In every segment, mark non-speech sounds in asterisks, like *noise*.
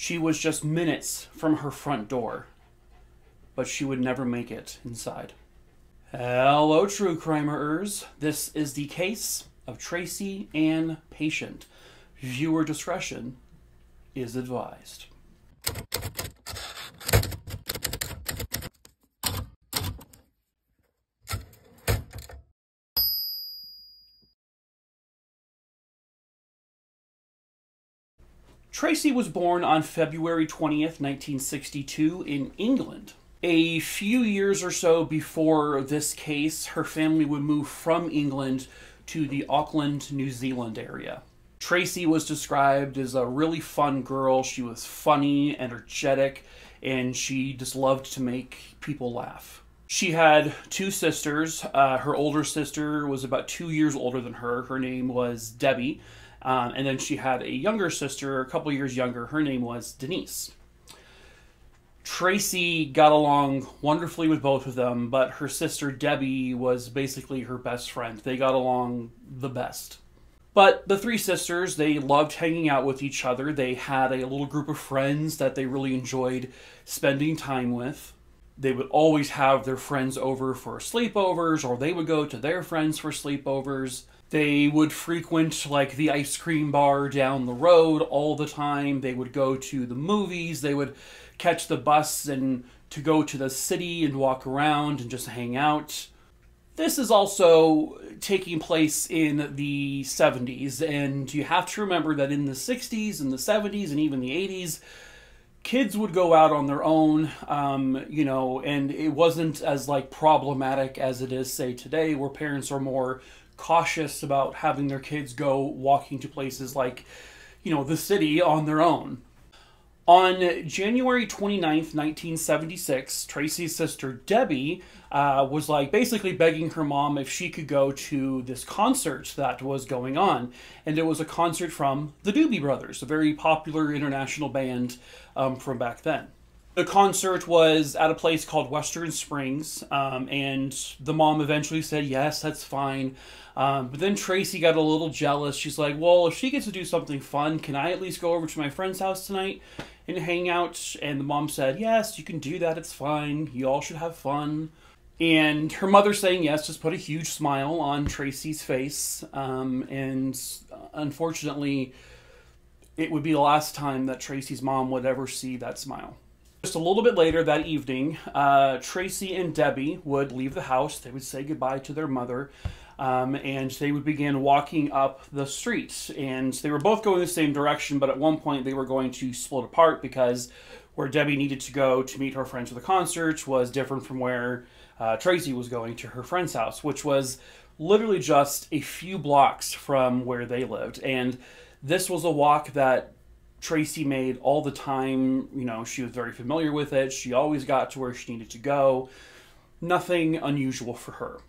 She was just minutes from her front door, but she would never make it inside. Hello, true crimerers. This is the case of Tracy Ann Patient. Viewer discretion is advised. Tracy was born on February 20th, 1962, in England. A few years or so before this case, her family would move from England to the Auckland, New Zealand area. Tracy was described as a really fun girl. She was funny, energetic, and she just loved to make people laugh. She had two sisters. Uh, her older sister was about two years older than her. Her name was Debbie. Um, and then she had a younger sister, a couple years younger. Her name was Denise. Tracy got along wonderfully with both of them, but her sister Debbie was basically her best friend. They got along the best. But the three sisters, they loved hanging out with each other. They had a little group of friends that they really enjoyed spending time with. They would always have their friends over for sleepovers, or they would go to their friends for sleepovers. They would frequent like the ice cream bar down the road all the time. They would go to the movies. They would catch the bus and to go to the city and walk around and just hang out. This is also taking place in the 70s, and you have to remember that in the 60s and the 70s and even the 80s, kids would go out on their own, um, you know, and it wasn't as like problematic as it is, say, today, where parents are more cautious about having their kids go walking to places like, you know, the city on their own. On January 29th, 1976, Tracy's sister Debbie uh, was like basically begging her mom if she could go to this concert that was going on. And it was a concert from the Doobie Brothers, a very popular international band um, from back then. The concert was at a place called Western Springs, um, and the mom eventually said, Yes, that's fine. Um, but then Tracy got a little jealous. She's like, Well, if she gets to do something fun, can I at least go over to my friend's house tonight? and hang out. And the mom said, Yes, you can do that. It's fine. You all should have fun. And her mother saying yes just put a huge smile on Tracy's face. Um, and unfortunately, it would be the last time that Tracy's mom would ever see that smile. Just a little bit later that evening, uh, Tracy and Debbie would leave the house. They would say goodbye to their mother. Um, and they would begin walking up the street. And they were both going the same direction, but at one point they were going to split apart because where Debbie needed to go to meet her friends for the concert was different from where uh, Tracy was going to her friend's house, which was literally just a few blocks from where they lived. And this was a walk that Tracy made all the time. You know, she was very familiar with it. She always got to where she needed to go. Nothing unusual for her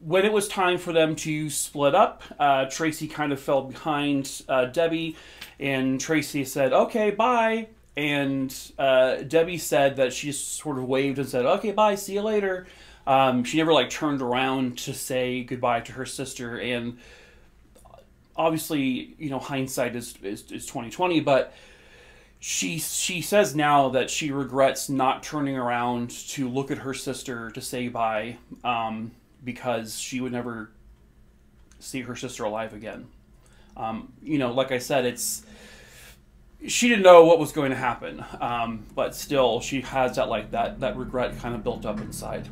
when it was time for them to split up, uh, Tracy kind of fell behind uh, Debbie, and Tracy said, "Okay, bye." And uh, Debbie said that she just sort of waved and said, "Okay, bye, see you later." Um, she never like turned around to say goodbye to her sister, and obviously, you know, hindsight is is, is twenty twenty, but she she says now that she regrets not turning around to look at her sister to say bye. Um, because she would never see her sister alive again. Um, you know, like I said, it's she didn't know what was going to happen, um, but still, she has that like that that regret kind of built up inside.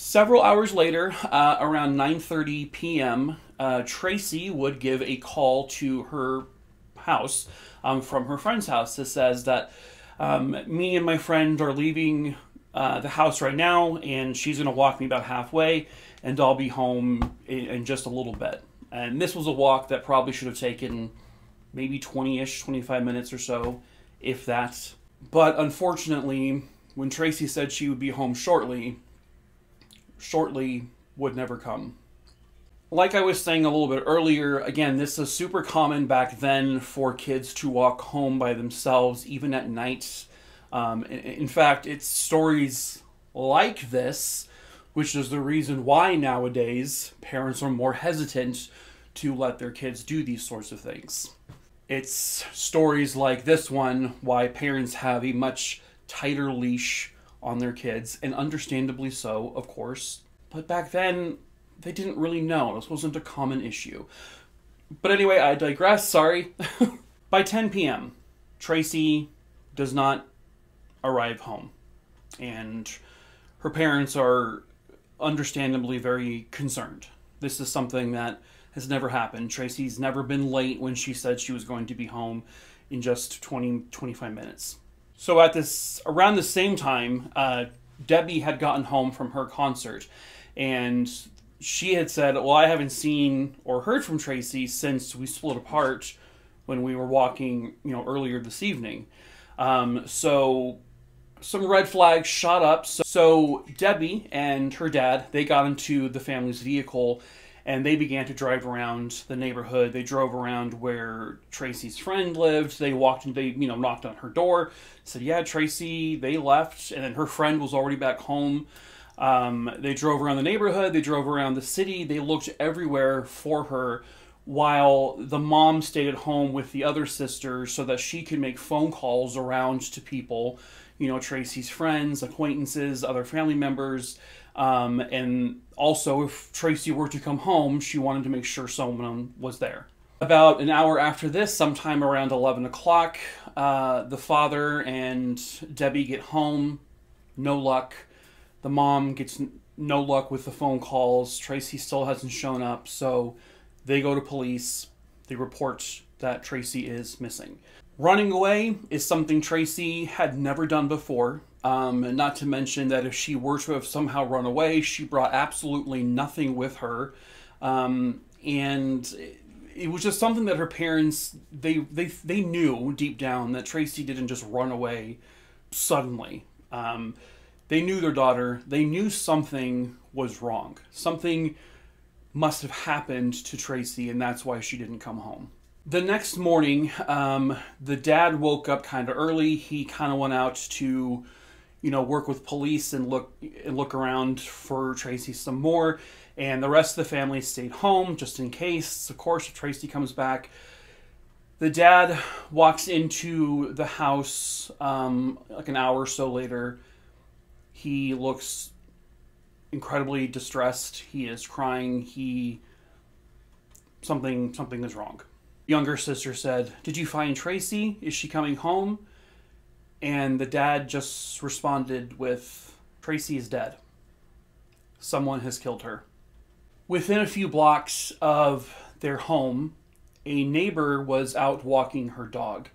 Several hours later, uh, around 9:30 p.m., uh, Tracy would give a call to her house um, from her friend's house that says that um, me and my friend are leaving uh, the house right now, and she's going to walk me about halfway and I'll be home in, in just a little bit. And this was a walk that probably should have taken maybe 20 ish, 25 minutes or so, if that. But unfortunately, when Tracy said she would be home shortly, shortly would never come. Like I was saying a little bit earlier, again, this is super common back then for kids to walk home by themselves, even at night. Um, in, in fact, it's stories like this which is the reason why nowadays parents are more hesitant to let their kids do these sorts of things. It's stories like this one why parents have a much tighter leash on their kids, and understandably so, of course. But back then, they didn't really know. This wasn't a common issue. But anyway, I digress. Sorry. *laughs* By 10 p.m., Tracy does not arrive home. And her parents are understandably very concerned. This is something that has never happened. Tracy's never been late when she said she was going to be home in just 20, 25 minutes. So at this, around the same time, uh, Debbie had gotten home from her concert, and she had said, "Well, I haven't seen or heard from Tracy since we split apart when we were walking, you know, earlier this evening." Um, so some red flags shot up. So, so Debbie and her dad they got into the family's vehicle and they began to drive around the neighborhood. They drove around where Tracy's friend lived. They walked and they, you know, knocked on her door, said, "Yeah, Tracy." They left, and then her friend was already back home. Um, they drove around the neighborhood. They drove around the city. They looked everywhere for her, while the mom stayed at home with the other sister so that she could make phone calls around to people, you know, Tracy's friends, acquaintances, other family members um, and also, if Tracy were to come home, she wanted to make sure someone was there. About an hour after this, sometime around 11 o'clock, uh, the father and Debbie get home. No luck. The mom gets no luck with the phone calls. Tracy still hasn't shown up, so they go to police. They report that Tracy is missing. Running away is something Tracy had never done before. Um, not to mention that if she were to have somehow run away, she brought absolutely nothing with her. Um, and it was just something that her parents they they they knew deep down that Tracy didn't just run away suddenly. Um, they knew their daughter. They knew something was wrong. Something must have happened to Tracy, and that's why she didn't come home. The next morning, um, the dad woke up kind of early. He kind of went out to you know, work with police and look and look around for Tracy some more. And the rest of the family stayed home just in case. Of course, if Tracy comes back, the dad walks into the house um, like an hour or so later. He looks incredibly distressed. He is crying. He something something is wrong. Younger sister said, "Did you find Tracy? Is she coming home?" And the dad just responded with, Tracy is dead. Someone has killed her. Within a few blocks of their home, a neighbor was out walking her dog.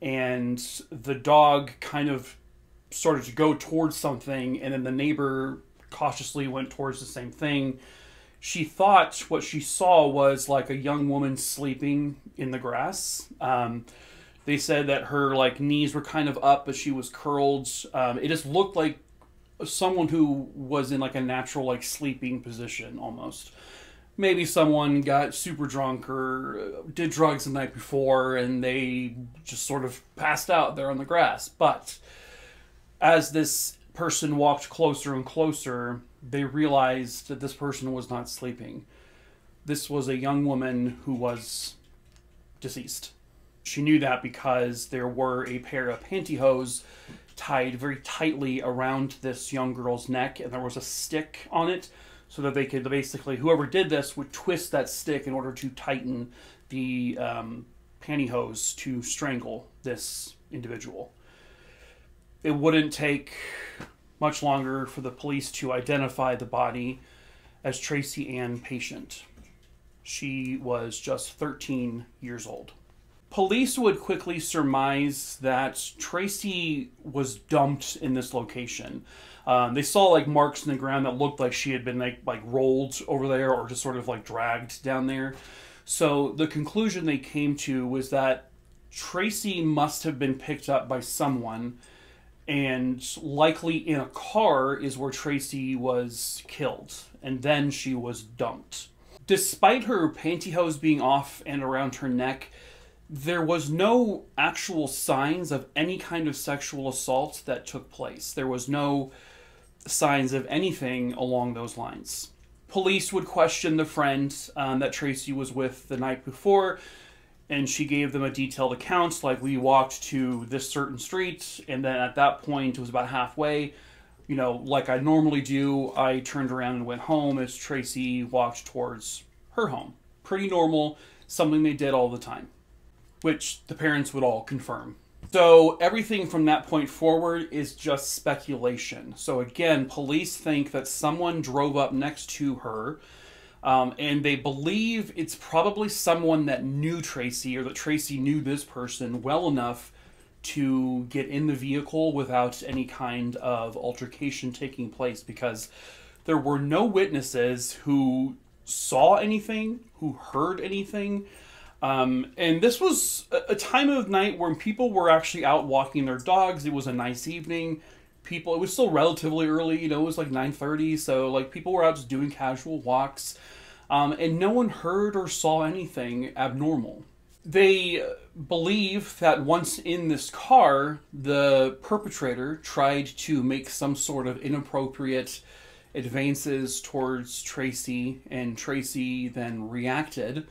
And the dog kind of started to go towards something, and then the neighbor cautiously went towards the same thing. She thought what she saw was like a young woman sleeping in the grass. Um, they said that her like knees were kind of up, but she was curled. Um, it just looked like someone who was in like a natural like sleeping position almost. Maybe someone got super drunk or uh, did drugs the night before and they just sort of passed out there on the grass. But as this person walked closer and closer, they realized that this person was not sleeping. This was a young woman who was deceased. She knew that because there were a pair of pantyhose tied very tightly around this young girl's neck, and there was a stick on it so that they could basically, whoever did this would twist that stick in order to tighten the um, pantyhose to strangle this individual. It wouldn't take much longer for the police to identify the body as Tracy Ann Patient. She was just 13 years old police would quickly surmise that Tracy was dumped in this location. Um, they saw like marks in the ground that looked like she had been like like rolled over there or just sort of like dragged down there. So the conclusion they came to was that Tracy must have been picked up by someone, and likely in a car is where Tracy was killed, and then she was dumped. Despite her pantyhose being off and around her neck, there was no actual signs of any kind of sexual assault that took place. There was no signs of anything along those lines. Police would question the friend um, that Tracy was with the night before. and she gave them a detailed account like we walked to this certain street and then at that point it was about halfway you know like i normally do i turned around and went home as tracy walked towards her home pretty normal something they did all the time which the parents would all confirm so everything from that point forward is just speculation so again police think that someone drove up next to her um, and they believe it's probably someone that knew Tracy or that Tracy knew this person well enough to get in the vehicle without any kind of altercation taking place because there were no witnesses who saw anything, who heard anything. Um, and this was a, time of night when people were actually out walking their dogs. It was a nice evening. People, it was still relatively early, you know, it was like 9.30, so like people were out just doing casual walks. Um, and no one heard or saw anything abnormal. They believe that once in this car, the perpetrator tried to make some sort of inappropriate advances towards Tracy, and Tracy then reacted,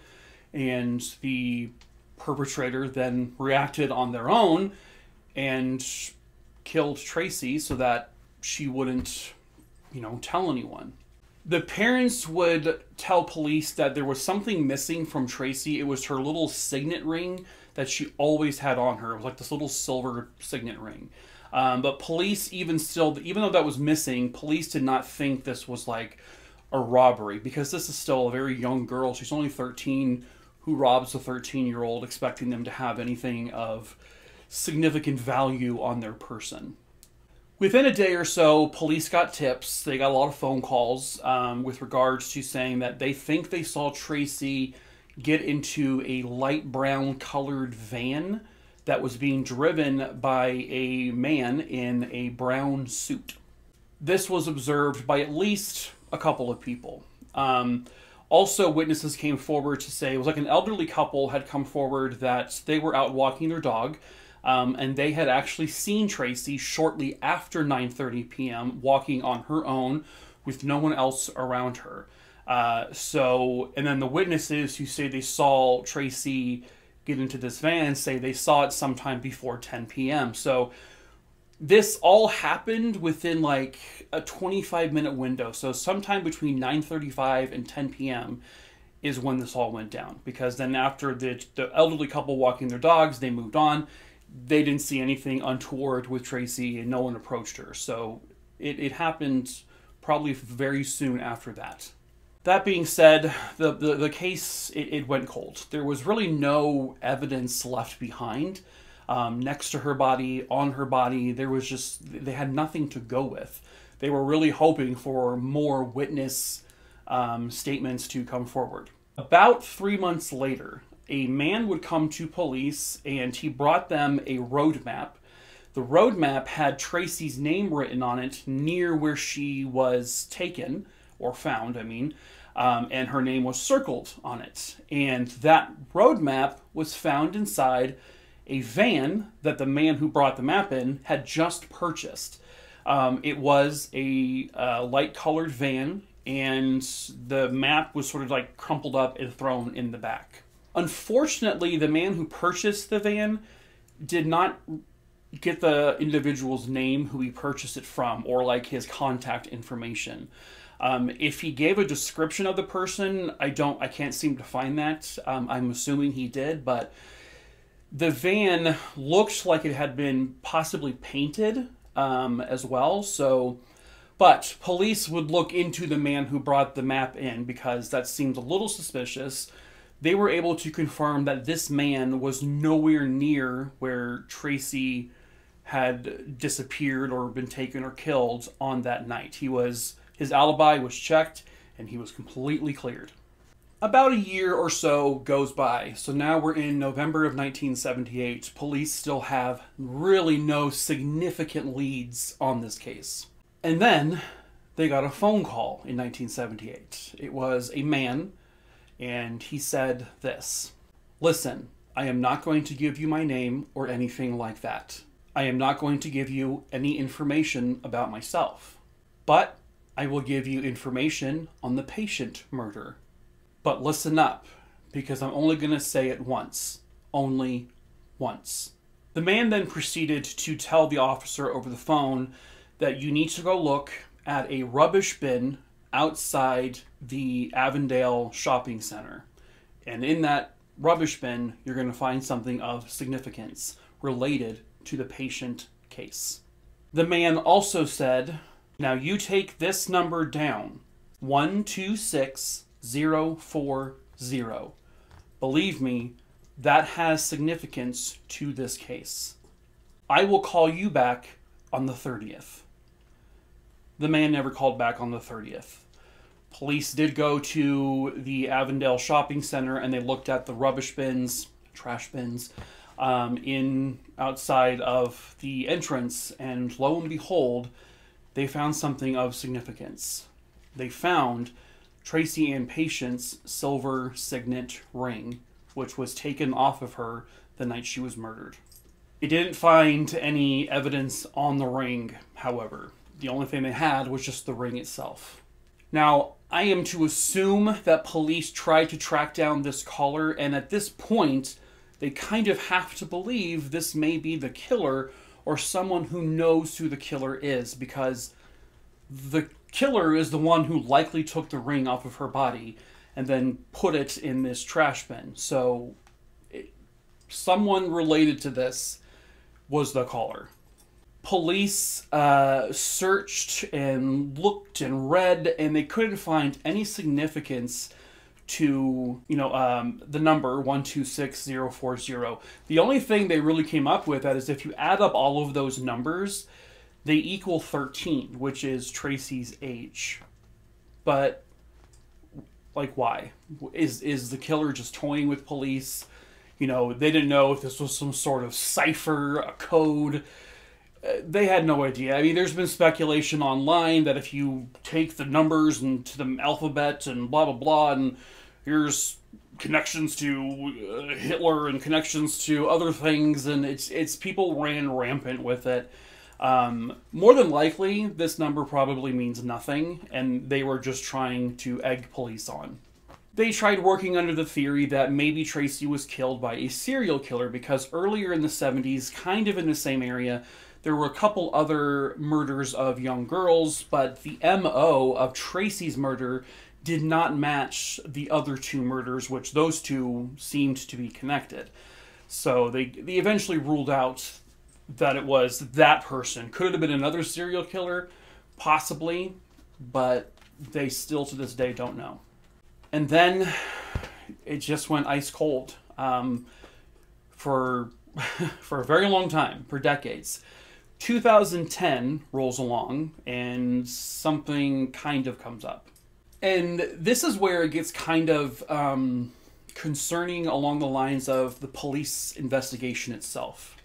and the perpetrator then reacted on their own and killed Tracy so that she wouldn't, you know, tell anyone the parents would tell police that there was something missing from Tracy. It was her little signet ring that she always had on her. It was like this little silver signet ring. Um, but police, even still, even though that was missing, police did not think this was like a robbery because this is still a very young girl. She's only 13 who robs a 13 year old, expecting them to have anything of significant value on their person. Within a day or so, police got tips. They got a lot of phone calls um, with regards to saying that they think they saw Tracy get into a light brown colored van that was being driven by a man in a brown suit. This was observed by at least a couple of people. Um, also, witnesses came forward to say it was like an elderly couple had come forward that they were out walking their dog um, and they had actually seen Tracy shortly after 9:30 p.m. walking on her own with no one else around her. Uh, so, and then the witnesses who say they saw Tracy get into this van say they saw it sometime before 10 p.m. So, this all happened within like a 25 minute window. So, sometime between 9:35 and 10 p.m. is when this all went down. Because then after the the elderly couple walking their dogs, they moved on they didn't see anything untoward with Tracy and no one approached her. So it, it happened probably very soon after that. That being said, the, the, the case, it, it, went cold. There was really no evidence left behind. Um, next to her body, on her body, there was just, they had nothing to go with. They were really hoping for more witness um, statements to come forward. About three months later, a man would come to police and he brought them a road map. The road map had Tracy's name written on it near where she was taken or found, I mean, um, and her name was circled on it. And that road map was found inside a van that the man who brought the map in had just purchased. Um, it was a uh, light colored van, and the map was sort of like crumpled up and thrown in the back. Unfortunately, the man who purchased the van did not get the individual's name who he purchased it from or like his contact information. Um, if he gave a description of the person, I don't, I can't seem to find that. Um, I'm assuming he did, but the van looked like it had been possibly painted um, as well. So, but police would look into the man who brought the map in because that seems a little suspicious they were able to confirm that this man was nowhere near where Tracy had disappeared or been taken or killed on that night. He was his alibi was checked and he was completely cleared. About a year or so goes by, so now we're in November of 1978. Police still have really no significant leads on this case. And then they got a phone call in 1978. It was a man and he said this Listen, I am not going to give you my name or anything like that. I am not going to give you any information about myself. But I will give you information on the Patient murder. But listen up, because I'm only going to say it once. only once. The man then proceeded to tell the officer over the phone that you need to go look at a rubbish bin outside the Avondale shopping center. And in that rubbish bin, you're going to find something of significance related to the Patient case. The man also said, Now you take this number down 126040. Believe me, that has significance to this case. I will call you back on the 30th. The man never called back on the 30th. Police did go to the Avondale shopping center and they looked at the rubbish bins, trash bins, um, in outside of the entrance, and lo and behold, they found something of significance. They found Tracy Ann Patient's silver signet ring which was taken off of her the night she was murdered. It didn't find any evidence on the ring, however. The only thing they had was just the ring itself. Now, I am to assume that police tried to track down this caller, and at this point, they kind of have to believe this may be the killer or someone who knows who the killer is because the killer is the one who likely took the ring off of her body and then put it in this trash bin. So it, someone related to this was the caller. Police uh, searched and looked and read, and they couldn't find any significance to you know um, the number 126040 the only thing they really came up with that is if you add up all of those numbers they equal 13 which is tracy's age. But like why? Is is the killer just toying with police? You know they didn't know if this was some sort of cipher a code. Uh, they had no idea. I mean there's been speculation online that if you take the numbers and to the alphabet and blah blah blah and here's connections to uh, hitler and connections to other things and it's it's people ran rampant with it um, more than likely, this number probably means nothing, and they were just trying to egg police on. They tried working under the theory that maybe Tracy was killed by a serial killer because earlier in the 70s, kind of in the same area, there were a couple other murders of young girls, but the MO of Tracy's murder did not match the other two murders, which those two seemed to be connected. So they, they eventually ruled out that it was that person. Could it have been another serial killer? Possibly, but they still to this day don't know. And then it just went ice cold um, for *laughs* for a very long time, for decades. 2010 rolls along and something kind of comes up. And this is where it gets kind of um, concerning along the lines of the police investigation itself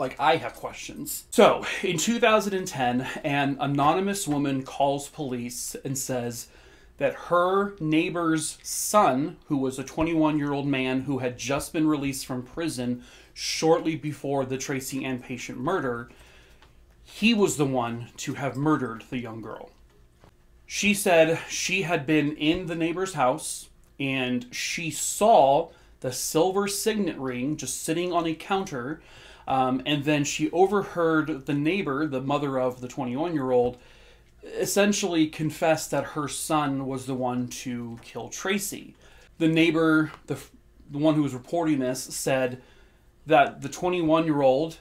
like I have questions. So, in 2010, an anonymous woman calls police and says that her neighbor's son, who was a 21 year old man who had just been released from prison shortly before the Tracy Ann Patient murder, he was the one to have murdered the young girl. She said she had been in the neighbor's house and she saw the silver signet ring just sitting on a counter um, and then she overheard the neighbor, the mother of the 21 year old, essentially confess that her son was the one to kill Tracy. The neighbor, the, the one who was reporting this, said that the 21 year old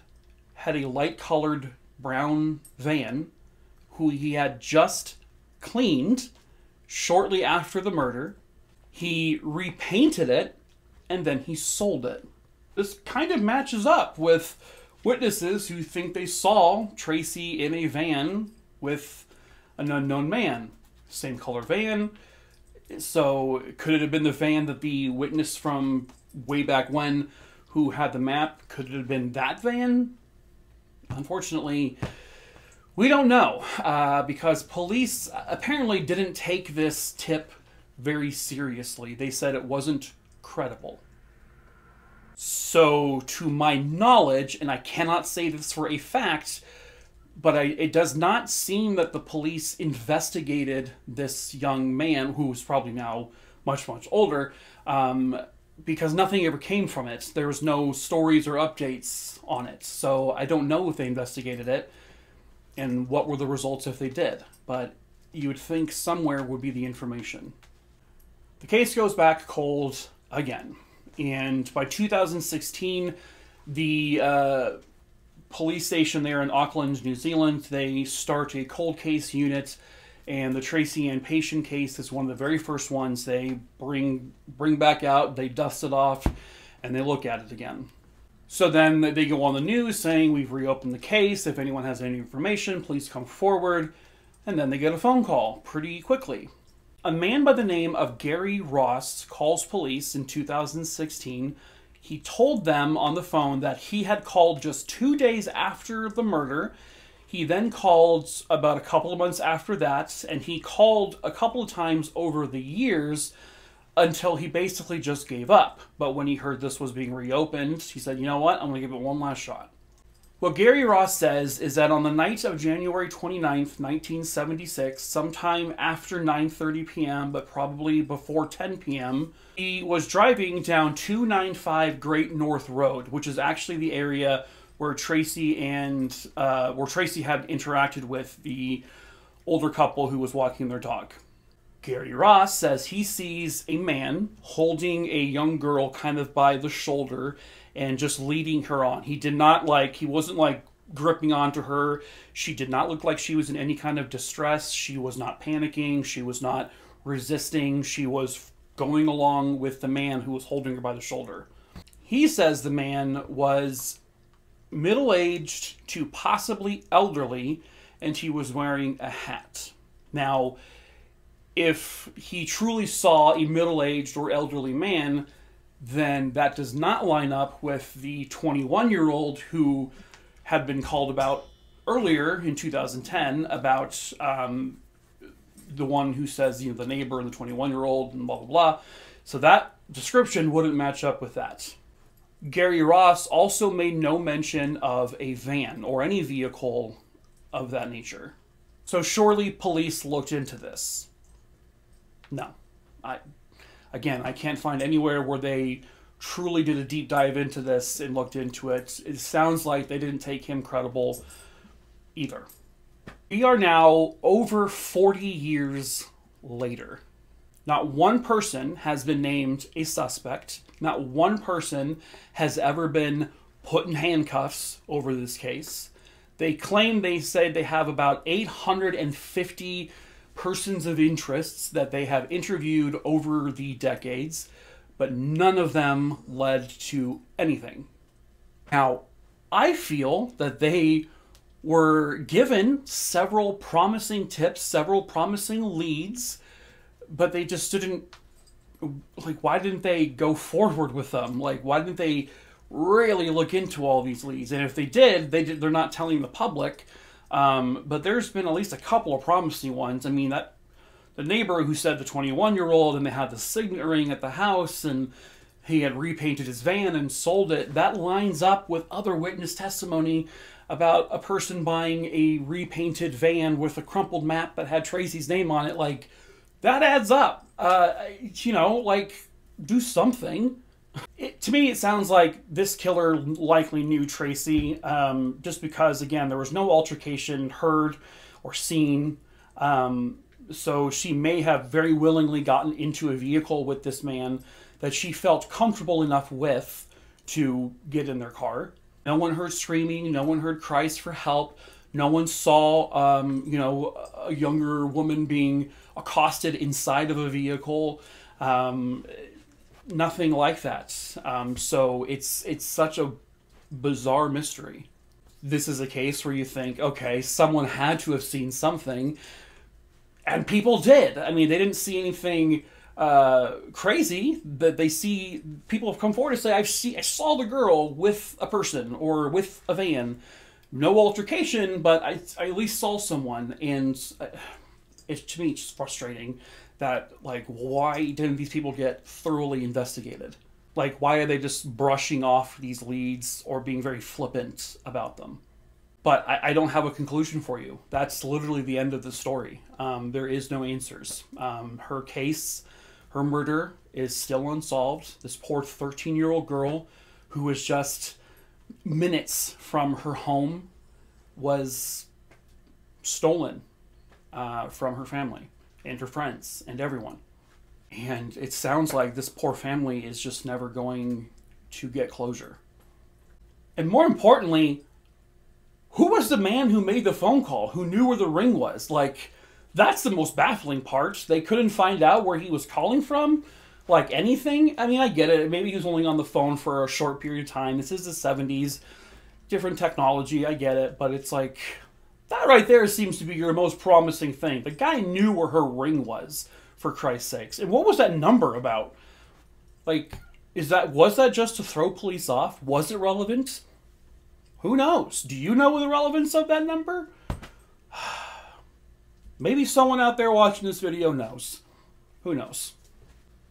had a light colored brown van who he had just cleaned shortly after the murder. He repainted it and then he sold it this kind of matches up with witnesses who think they saw Tracy in a van with an unknown man. Same color van. So could it have been the van that the witness from way back when who had the map? Could it have been that van? Unfortunately, we don't know uh, because police apparently didn't take this tip very seriously. They said it wasn't credible. So, to my knowledge, and I cannot say this for a fact, but I, it does not seem that the police investigated this young man, who is probably now much, much older, um, because nothing ever came from it. There was no stories or updates on it. So I don't know if they investigated it and what were the results if they did. But you would think somewhere would be the information. The case goes back cold again. And by 2016, the uh, police station there in Auckland, New Zealand, they start a cold case unit and the Tracy Ann Patient case is one of the very first ones they bring bring back out. They dust it off, and they look at it again. So then they go on the news saying we've reopened the case. If anyone has any information, please come forward. And then they get a phone call pretty quickly. A man by the name of Gary Ross calls police in 2016. He told them on the phone that he had called just two days after the murder he then called about a couple of months after that, and he called a couple of times over the years until he basically just gave up. But when he heard this was being reopened, he said, you know what, I'm going to give it one last shot. What Gary Ross says is that on the night of January 29th, 1976, sometime after 9:30 p.m., but probably before 10 p.m., he was driving down 295 Great North Road, which is actually the area where Tracy and uh, where Tracy had interacted with the older couple who was walking their dog. Gary Ross says he sees a man holding a young girl kind of by the shoulder and just leading her on. He did not like, he wasn't like gripping onto her. She did not look like she was in any kind of distress. She was not panicking. She was not resisting. She was going along with the man who was holding her by the shoulder. He says the man was middle aged to possibly elderly, and he was wearing a hat. Now, if he truly saw a middle aged or elderly man, then that does not line up with the 21 year old who had been called about earlier in 2010 about um, the one who says, you know, the neighbor and the 21 year old and blah, blah, blah. So that description wouldn't match up with that. Gary Ross also made no mention of a van or any vehicle of that nature. So surely police looked into this. No. I again, I can't find anywhere where they truly did a deep dive into this and looked into it. It sounds like they didn't take him credible either. We are now over 40 years later. Not one person has been named a suspect. Not one person has ever been put in handcuffs over this case. They claim they say they have about 850 persons of interests that they have interviewed over the decades, but none of them led to anything. Now, I feel that they were given several promising tips, several promising leads but they just didn't like why didn't they go forward with them like why didn't they really look into all these leads and if they did they did, they're not telling the public um, but there's been at least a couple of promising ones i mean that the neighbor who said the 21 year old and they had the signet ring at the house and he had repainted his van and sold it that lines up with other witness testimony about a person buying a repainted van with a crumpled map that had tracy's name on it like that adds up. Uh, you know, like do something. It, to me, it sounds like this killer likely knew Tracy, um, just because again there was no altercation heard or seen. Um, so she may have very willingly gotten into a vehicle with this man that she felt comfortable enough with to get in their car. No one heard screaming. No one heard cries for help. No one saw, um, you know, a younger woman being accosted inside of a vehicle. Um, nothing like that. Um, so it's it's such a bizarre mystery. This is a case where you think, okay, someone had to have seen something, and people did. I mean, they didn't see anything uh, crazy, but they see people have come forward and say, "I've see, I saw the girl with a person or with a van." No altercation, but I, I at least saw someone, and uh, it's to me it's frustrating that like why didn't these people get thoroughly investigated? Like why are they just brushing off these leads or being very flippant about them? But I, I don't have a conclusion for you. That's literally the end of the story. Um, there is no answers. Um, her case Her murder is still unsolved. This poor 13 year old girl who was just minutes from her home was stolen uh, from her family and her friends and everyone. And it sounds like this poor family is just never going to get closure. And more importantly, who was the man who made the phone call, who knew where the ring was? Like, that's the most baffling part. They couldn't find out where he was calling from, like anything. I mean, I get it. Maybe he was only on the phone for a short period of time. This is the 70s, different technology. I get it. But it's like, that right there seems to be your most promising thing. The guy knew where her ring was, for Christ's sakes. And what was that number about? Like, is that was that just to throw police off? Was it relevant? Who knows? Do you know the relevance of that number? *sighs* Maybe someone out there watching this video knows. Who knows?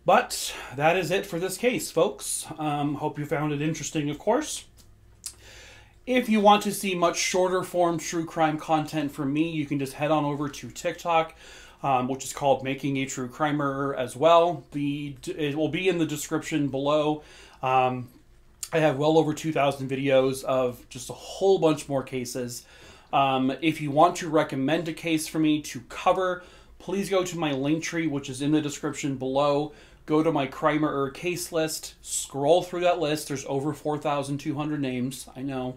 But that is it for this case, folks. Um, hope you found it interesting, of course. If you want to see much shorter form true crime content from me, you can just head on over to TikTok, um, which is called Making a True Crimer as well. The it will be in the description below. Um, I have well over 2,000 videos of just a whole bunch more cases. Um, if you want to recommend a case for me to cover, please go to my link tree, which is in the description below. Go to my Crimer case list, scroll through that list. There's over 4,200 names, I know.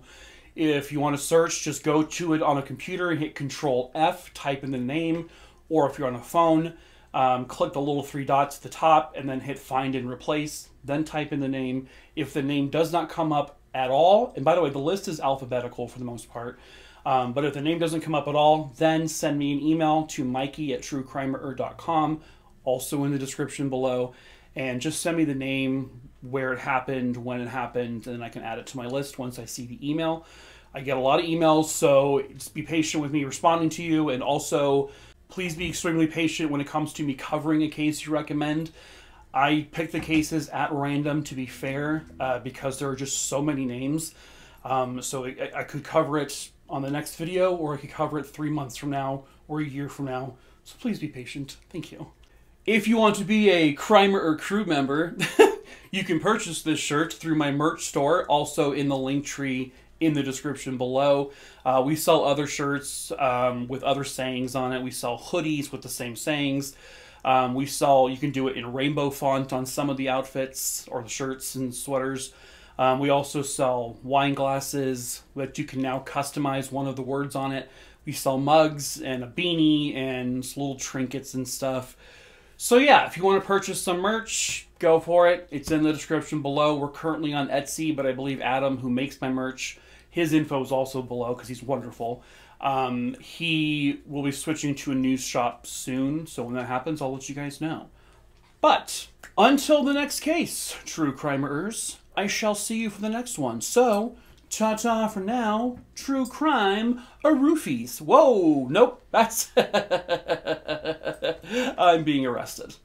If you want to search, just go to it on a computer and hit Control F, type in the name, or if you're on a phone, um, click the little three dots at the top and then hit Find and Replace, then type in the name. If the name does not come up at all, and by the way, the list is alphabetical for the most part. Um, but if the name doesn't come up at all, then send me an email to mikey at truecrimerer.com, also in the description below, and just send me the name, where it happened, when it happened, and I can add it to my list once I see the email. I get a lot of emails, so just be patient with me responding to you, and also please be extremely patient when it comes to me covering a case you recommend. I pick the cases at random to be fair, uh, because there are just so many names. Um, so I, I could cover it on the next video, or I could cover it three months from now or a year from now. So please be patient. Thank you. If you want to be a Crimer or crew member, *laughs* you can purchase this shirt through my merch store, also in the link tree in the description below. Uh, we sell other shirts um, with other sayings on it. We sell hoodies with the same sayings. Um, we sell, you can do it in rainbow font on some of the outfits or the shirts and sweaters. Um, we also sell wine glasses that you can now customize one of the words on it. We sell mugs and a beanie and little trinkets and stuff. So yeah, if you want to purchase some merch, go for it. It's in the description below. We're currently on Etsy, but I believe Adam, who makes my merch, his info is also below because he's wonderful. Um, he will be switching to a new shop soon, so when that happens, I'll let you guys know. But until the next case, true crimers, I shall see you for the next one. So, ta ta for now. True crime, a roofies. Whoa, nope, that's. *laughs* I'm being arrested.